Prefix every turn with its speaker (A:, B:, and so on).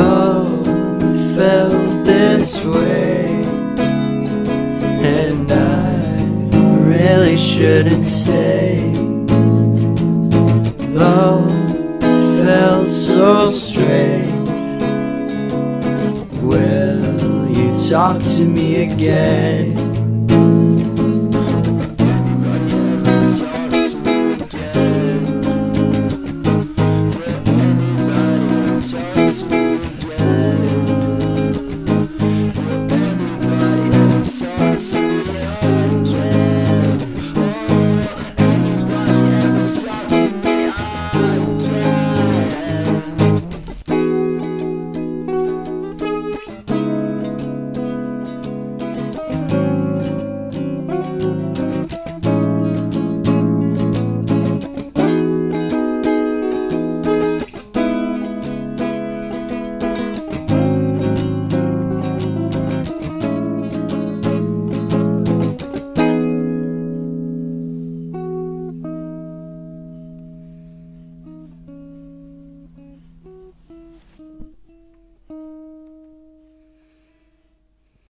A: Love felt this way, and I really shouldn't stay. Love felt so strange. Will you talk to me again?